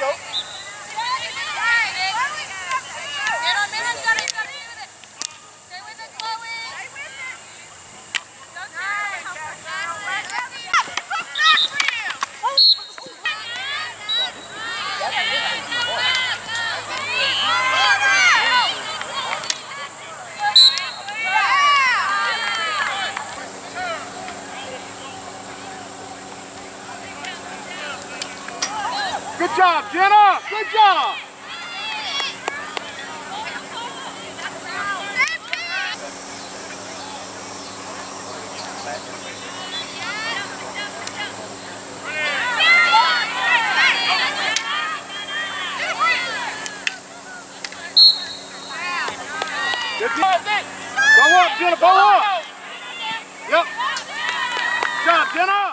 Let's go. Good job, Jenna. Good job. Go up, Jenna. Go up. Yep. Good job, Jenna.